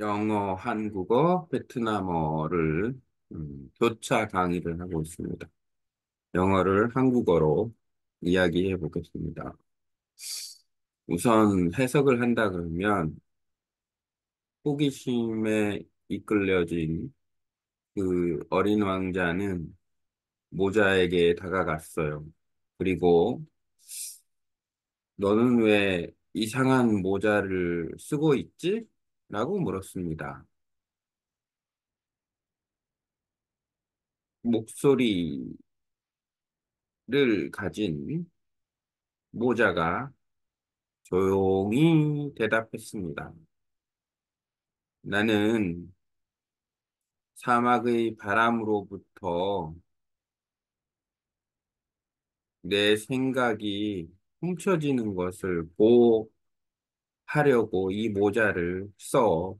영어, 한국어, 베트남어를 음, 교차 강의를 하고 있습니다. 영어를 한국어로 이야기해 보겠습니다. 우선 해석을 한다 그러면 호기심에 이끌려진 그 어린 왕자는 모자에게 다가갔어요. 그리고 너는 왜 이상한 모자를 쓰고 있지? 라고 물었습니다. 목소리를 가진 모자가 조용히 대답했습니다. 나는 사막의 바람으로부터 내 생각이 훔쳐지는 것을 보호 하려고 이 모자를 써.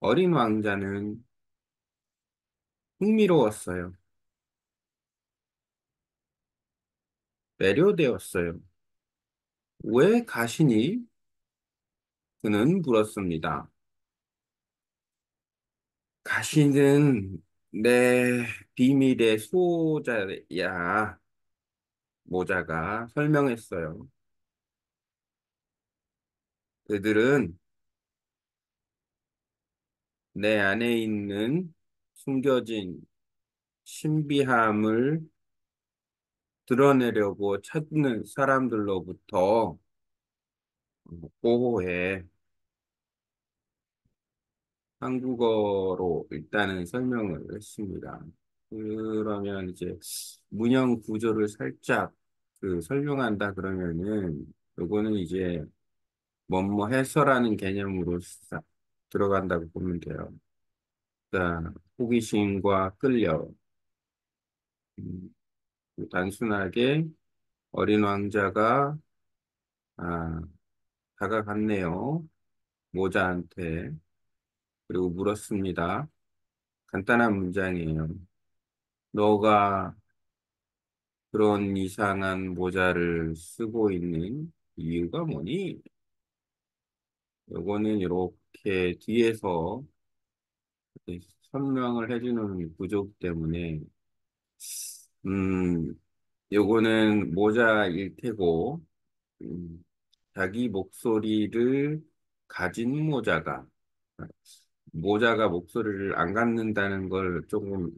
어린 왕자는 흥미로웠어요. 매료되었어요. 왜 가시니? 그는 물었습니다. 가시는 내 비밀의 수호자야. 모자가 설명했어요. 그들은 내 안에 있는 숨겨진 신비함을 드러내려고 찾는 사람들로부터 보호해. 한국어로 일단은 설명을 했습니다. 그러면 이제 문형 구조를 살짝 그 설명한다 그러면은 요거는 이제 뭐뭐 해서라는 개념으로 싹 들어간다고 보면 돼요. 자, 호기심과 끌려. 음, 단순하게 어린 왕자가 아, 다가갔네요. 모자한테. 그리고 물었습니다. 간단한 문장이에요. 너가 그런 이상한 모자를 쓰고 있는 이유가 뭐니? 요거는 이렇게 뒤에서 설명을 해주는 구조 때문에, 음, 요거는 모자일 테고, 음, 자기 목소리를 가진 모자가, 모자가 목소리를 안 갖는다는 걸 조금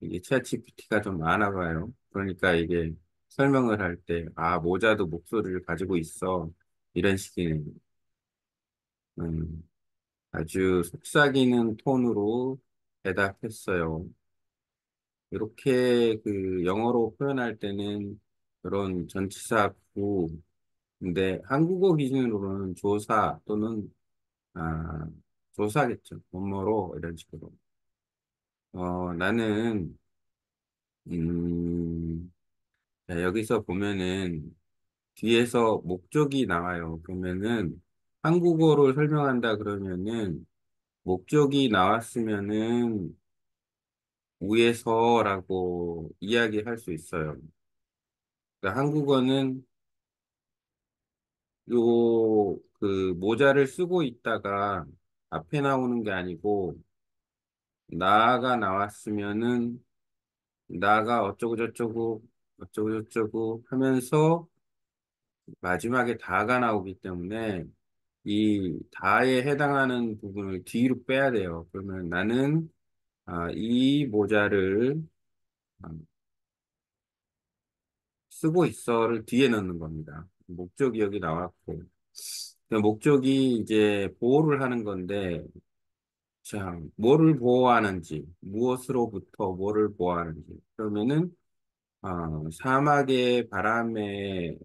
이게 챗GPT가 좀 아나 봐요. 그러니까 이게 설명을 할 때, 아, 모자도 목소리를 가지고 있어. 이런 식의, 음, 아주 속삭이는 톤으로 대답했어요. 이렇게 그 영어로 표현할 때는 그런 전치사 구, 근데 한국어 기준으로는 조사 또는, 아, 조사겠죠. 뭐뭐로 이런 식으로. 어, 나는, 음, 자, 여기서 보면은 뒤에서 목적이 나와요. 그러면은 한국어를 설명한다 그러면은 목적이 나왔으면은 위에서라고 이야기할 수 있어요. 그러니까 한국어는 요 그 모자를 쓰고 있다가 앞에 나오는 게 아니고 나가 나왔으면은 나가 어쩌고 저쩌고 어쩌고 저쩌고 하면서 마지막에 다가 나오기 때문에 이 다에 해당하는 부분을 뒤로 빼야 돼요. 그러면 나는 아, 이 모자를 아, 쓰고 있어를 뒤에 넣는 겁니다. 목적이 여기 나왔고 그 목적이 이제 보호를 하는 건데 자, 뭐를 보호하는지 무엇으로부터 뭐를 보호하는지 그러면은 아, 사막의 바람에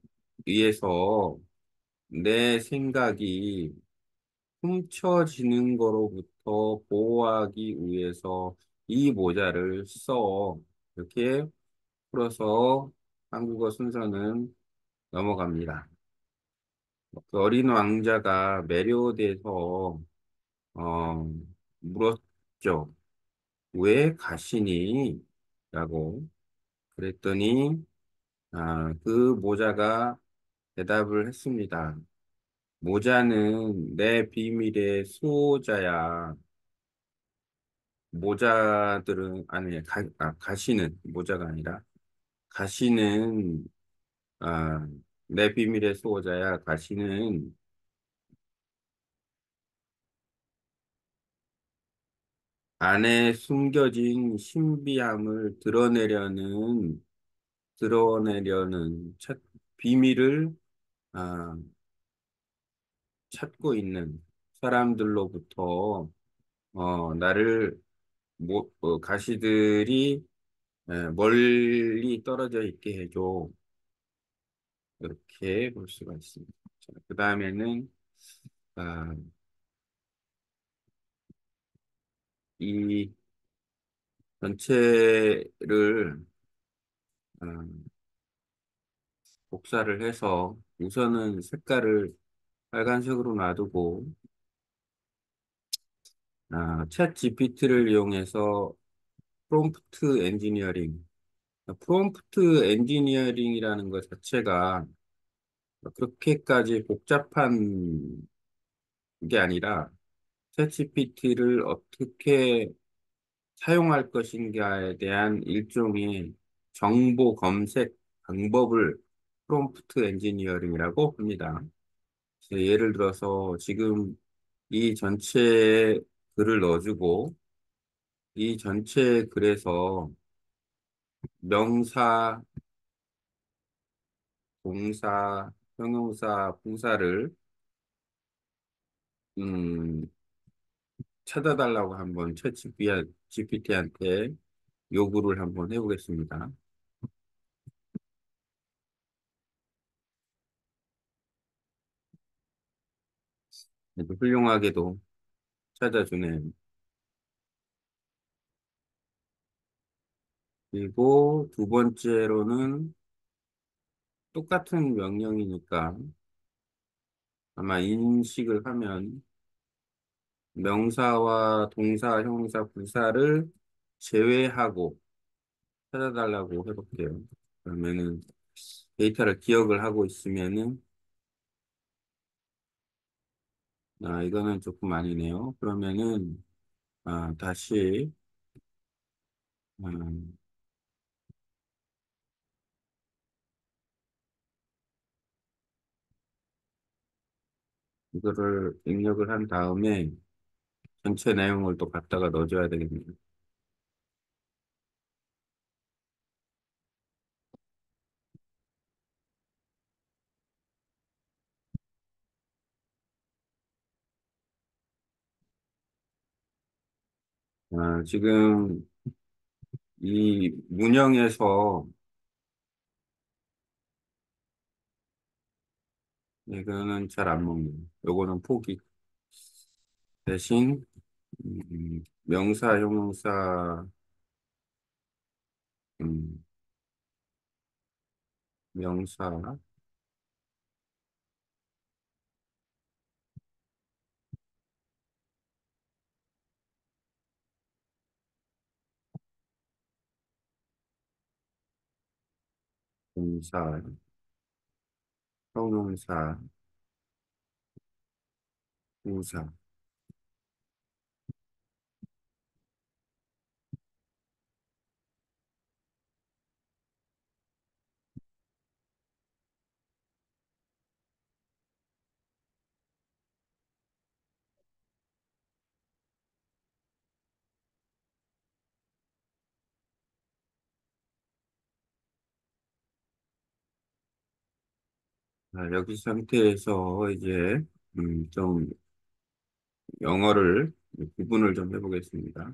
의해서 내 생각이 훔쳐지는 거로부터 보호하기 위해서 이 모자를 써. 이렇게 풀어서 한국어 순서는 넘어갑니다. 그 어린 왕자가 매료돼서 어, 물었죠. 왜 가시니? 라고 그랬더니 아, 그 모자가 대답을 했습니다. 모자는 내 비밀의 수호자야. 모자들은, 아니, 가, 아, 가시는, 모자가 아니라, 가시는, 아, 내 비밀의 수호자야. 가시는 안에 숨겨진 신비함을 드러내려는, 드러내려는 찾, 비밀을, 아, 찾고 있는 사람들로부터, 어, 나를, 모, 어, 가시들이 에, 멀리 떨어져 있게 해줘. 이렇게 볼 수가 있습니다. 자, 그 다음에는, 아, 이 전체를, 음, 복사를 해서 우선은 색깔을 빨간색으로 놔두고, 아, ChatGPT를 이용해서 prompt engineering, prompt engineering이라는 것 자체가 그렇게까지 복잡한 게 아니라 ChatGPT를 어떻게 사용할 것인가에 대한 일종의 정보 검색 방법을 prompt engineering이라고 합니다. 예를 들어서 지금 이 전체에 글을 넣어주고 이 전체 글에서 명사, 동사, 형용사, 부사를 음, 찾아달라고 한번 챗 GPT한테 요구를 한번 해보겠습니다. 그래도 훌륭하게도 찾아주네. 그리고 두 번째로는 똑같은 명령이니까 아마 인식을 하면 명사와 동사, 형용사, 부사를 제외하고 찾아달라고 해볼게요. 그러면은 데이터를 기억을 하고 있으면은 아, 이거는 조금 아니네요. 그러면은 아, 다시 음, 이거를 입력을 한 다음에 전체 내용을 또 갖다가 넣어줘야 되겠네요. 아, 지금 이 문형에서 이거는 잘 안 먹네요. 요거는 포기. 대신 음, 명사, 형용사, 음, 명사, 동사, 형용사, 부 사. 아, 여기 상태에서 이제 음, 좀 영어를 구분을 좀 해보겠습니다.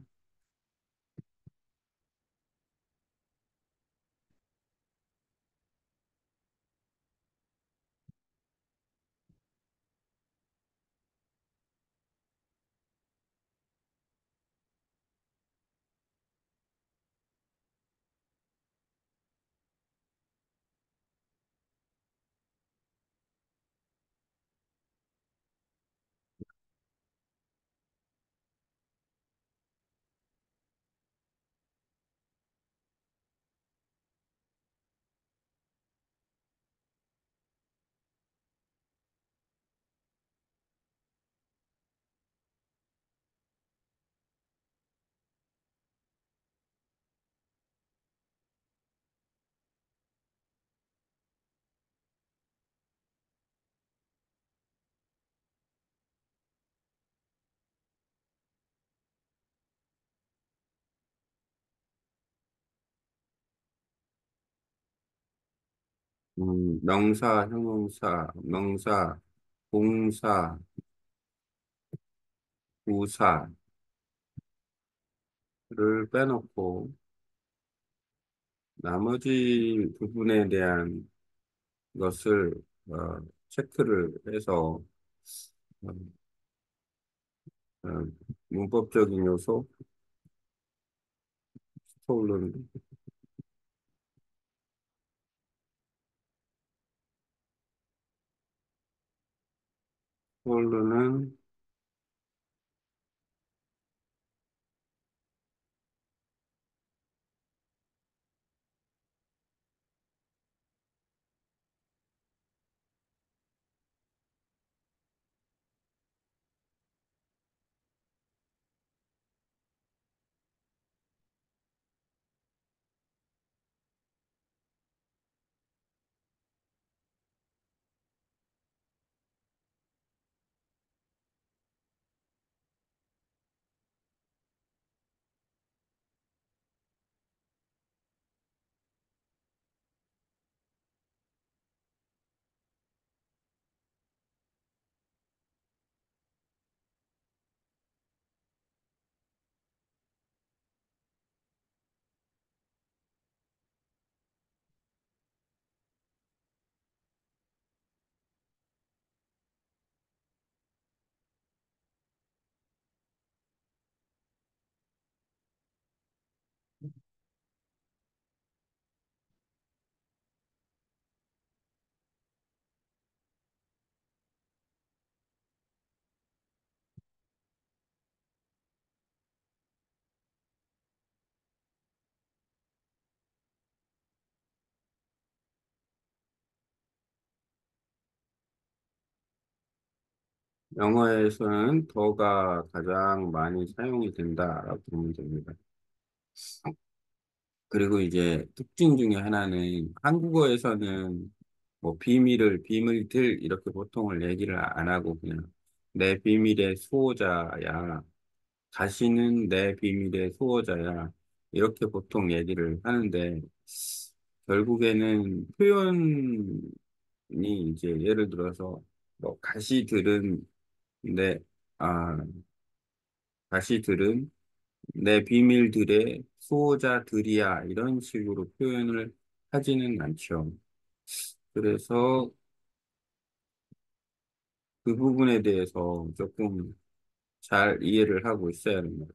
음, 명사, 형용사, 명사, 동사, 부사를 빼놓고 나머지 부분에 대한 것을 어, 체크를 해서 어, 어, 문법적인 요소, 서울론, 서 영어에서는 더가 가장 많이 사용이 된다라고 보면 됩니다. 그리고 이제 특징 중에 하나는 한국어에서는 뭐 비밀을 비밀들 이렇게 보통을 얘기를 안 하고 그냥 내 비밀의 수호자야, 자신은 내 비밀의 수호자야 이렇게 보통 얘기를 하는데 결국에는 표현이 이제 예를 들어서 뭐 가시 들은 내 아, 가시들은 내 비밀들의 수호자들이야 이런 식으로 표현을 하지는 않죠. 그래서 그 부분에 대해서 조금 잘 이해를 하고 있어야 합니다.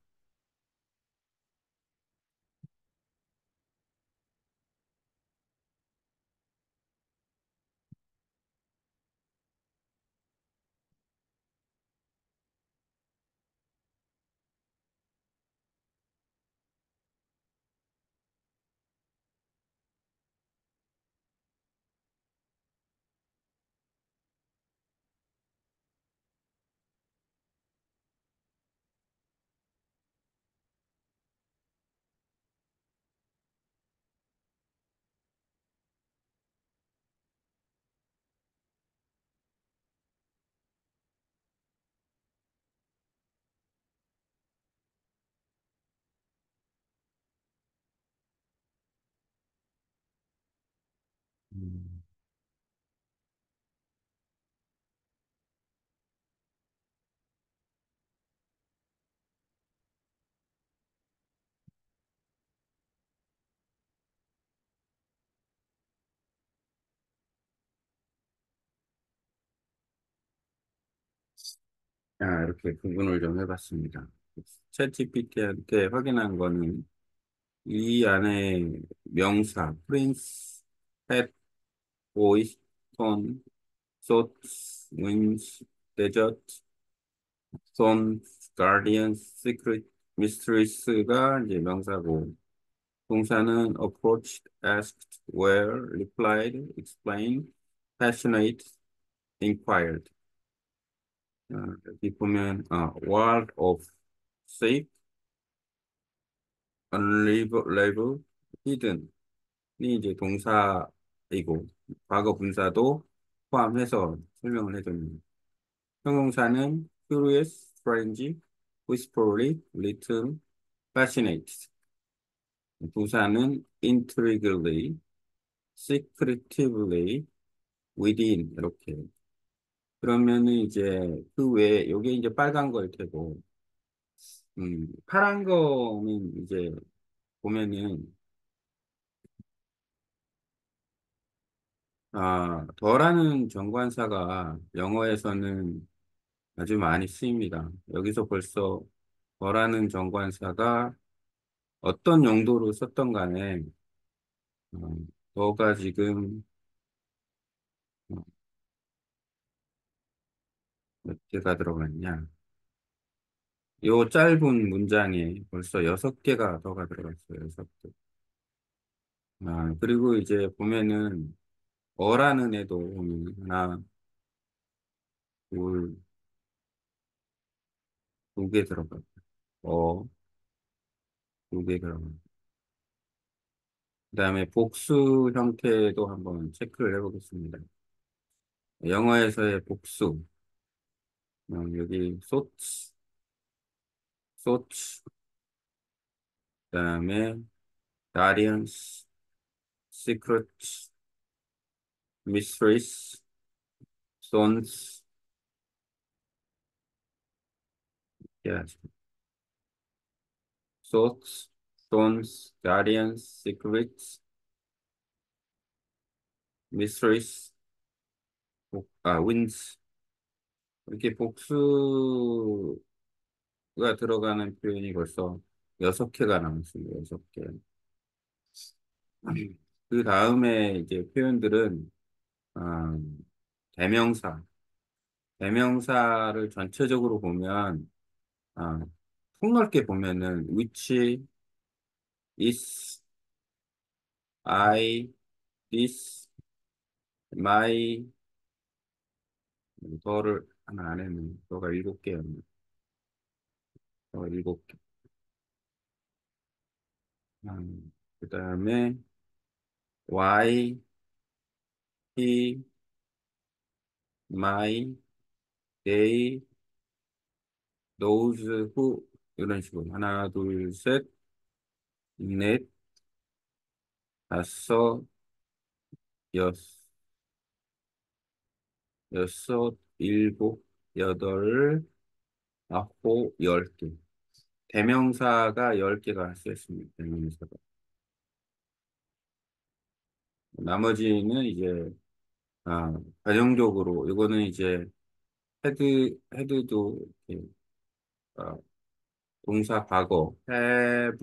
음, 아, 이렇게 구분을 좀 해봤습니다. 챗GPT한테 확인한 거는 이 안에 명사, prince, pet, voice, tone, thoughts, winds, desert, son, guardian, secret, mistress가 이제 명사고 동사는 approached, asked, where, replied, explained, passionate, inquired. 아, 여기 보면 아, world of safe, unravel, hidden이 이제 동사 이고 과거 분사도 포함해서 설명을 해줍니다. 형용사는 curious, strange, whispery, little, fascinated. 부사는 intriguingly, secretively within 이렇게 그러면은 이제 그 외에 요게 이제 빨간 거일 테고 음, 파란 거는 이제 보면은 아, 더라는 정관사가 영어에서는 아주 많이 쓰입니다. 여기서 벌써 더라는 정관사가 어떤 용도로 썼던 간에 어, 더가 지금 어, 몇 개가 들어갔냐? 요 짧은 문장에 벌써 여섯 개가 더가 들어갔어요. 여섯 개. 아, 그리고 이제 보면은 어라는 애도 하나, 둘, 두 개 들어가고 어, 두 개 들어가고 그다음에 복수 형태도 한번 체크를 해보겠습니다. 영어에서의 복수. 어, 여기 소츠, 소츠. 그 다음에 guardians, secrets, mysteries, sons 해야지. Thoughts, Stones, Guardians, Secrets, Mysteries, 복- 아, Winds. 이렇게 복수가 들어가는 표현이 벌써 여섯 개가 남았습니다. 여섯 개. 그 다음에 이제 표현들은, 아, 대명사. 대명사를 전체적으로 보면, 아, 폭넓게 보면은, which, is, I, this, my, 더를 하나 안 했네. 더가 일곱 개였네. 더 일곱 개. 음, 그 다음에 why, he, my, they, those who 이런 식으로 하나, 둘, 셋, 넷, 다섯, 여섯, 여섯, 일곱, 여덟, 아홉, 열 개. 대명사가 열 개가 쓰였습니다. 대명사가. 나머지는 이제 아, 가정적으로 이거는 이제 had had도 이렇게, 아, 동사 과거 have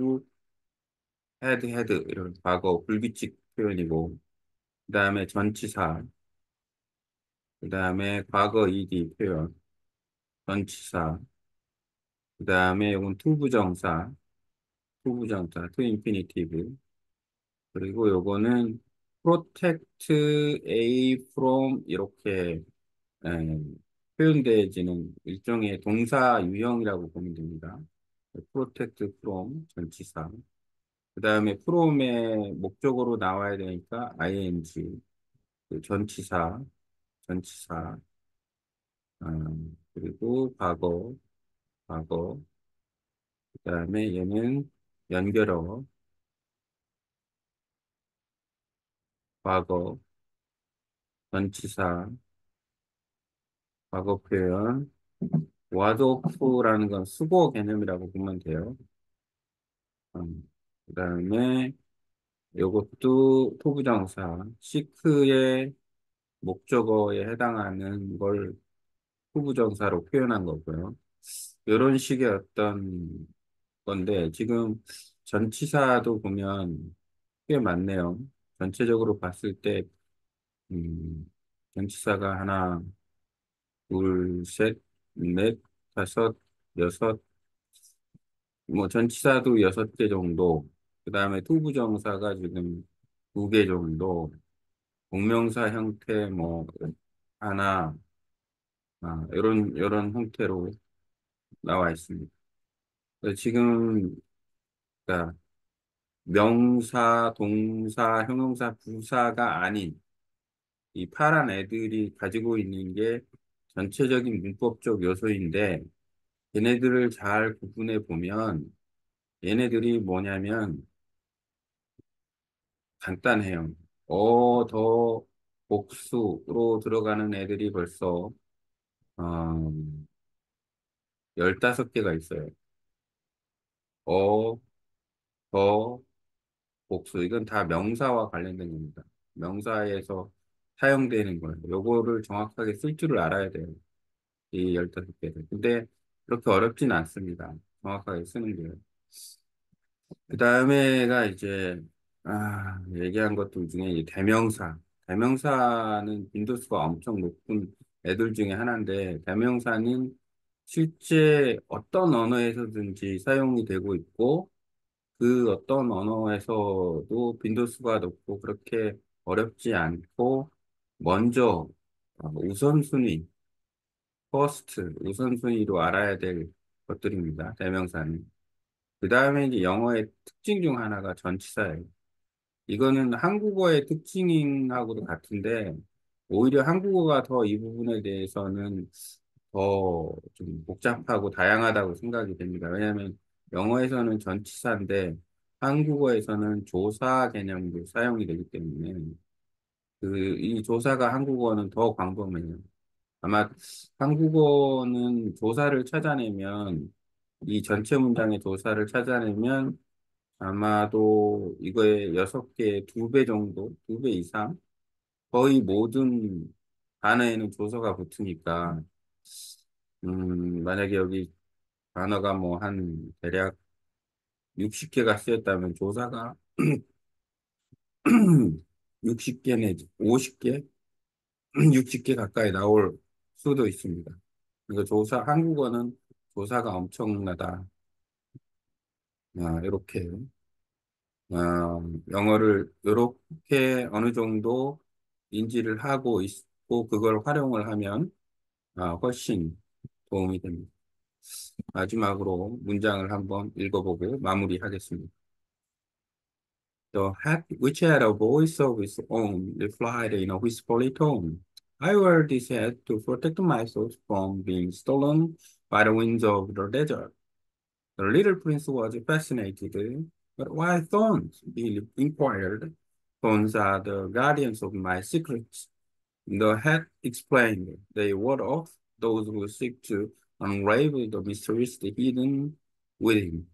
had had 이런 과거 불규칙 표현이고 그 다음에 전치사 그 다음에 과거 ed 표현 전치사 그 다음에 이건 to부정사 to부정사 to infinitive. 그리고 요거는 protect A from 이렇게 에, 표현되어지는 일종의 동사 유형이라고 보면 됩니다. protect from 전치사. 그 다음에 from의 목적으로 나와야 되니까 ing, 그 전치사, 전치사, 음, 그리고 과거, 과거. 그 다음에 얘는 연결어, 과거, 전치사, 과거 표현, 와도프라는 건 수고 개념이라고 보면 돼요. 음, 그 다음에 이것도 토부정사, 시크의 목적어에 해당하는 걸 후부정사로 표현한 거고요. 이런 식의 어떤 건데 지금 전치사도 보면 꽤 많네요. 전체적으로 봤을 때 음, 전치사가 하나, 둘, 셋, 넷, 다섯, 여섯, 뭐 전치사도 여섯 개 정도. 그 다음에 투부정사가 지금 두 개 정도. 동명사 형태 뭐 하나, 아, 이런 이런 형태로 나와 있습니다. 지금 그러니까 명사, 동사, 형용사, 부사가 아닌 이 파란 애들이 가지고 있는 게 전체적인 문법적 요소인데 얘네들을 잘 구분해 보면 얘네들이 뭐냐면 간단해요. 어, 더 복수로 들어가는 애들이 벌써, 어, 15개가 있어요. 어, 더, 복수. 이건 다 명사와 관련된 겁니다. 명사에서 사용되는 거예요. 요거를 정확하게 쓸 줄을 알아야 돼요. 이 15개를. 근데 그렇게 어렵진 않습니다. 정확하게 쓰는 게요. 그 다음에가 이제, 아, 얘기한 것들 중에 이 대명사. 대명사는 빈도수가 엄청 높은 애들 중에 하나인데, 대명사는 실제 어떤 언어에서든지 사용이 되고 있고, 그 어떤 언어에서도 빈도수가 높고, 그렇게 어렵지 않고, 먼저 어, 우선순위, first, 우선순위로 알아야 될 것들입니다. 대명사는. 그 다음에 이제 영어의 특징 중 하나가 전치사예요. 이거는 한국어의 특징하고도 같은데, 오히려 한국어가 더 이 부분에 대해서는 더 좀 복잡하고 다양하다고 생각이 됩니다. 왜냐하면 영어에서는 전치사인데, 한국어에서는 조사 개념도 사용이 되기 때문에, 그, 이 조사가 한국어는 더 광범해요. 아마 한국어는 조사를 찾아내면, 이 전체 문장의 조사를 찾아내면 아마도 이거의 여섯 개, 두 배 정도, 두 배 이상, 거의 모든 단어에는 조사가 붙으니까, 음, 만약에 여기 단어가 뭐 한 대략 60개가 쓰였다면 조사가 60개 내지 50개, 60개 가까이 나올 수도 있습니다. 그러니까 조사, 한국어는 조사가 엄청나다. 아, 이렇게 어, 영어를 이렇게 어느 정도 인지를 하고 있고 그걸 활용을 하면 아, 훨씬 도움이 됩니다. 마지막으로 문장을 한번 읽어보고 마무리하겠습니다. The hat, which had a voice of its own, replied in a whispery tone. I wear this hat to protect myself from being stolen by the winds of the desert. The little prince was fascinated. But why thorns? he inquired. Thorns are the guardians of my secrets. The hat explained. They ward off those who seek to unravel the mysteries hidden within.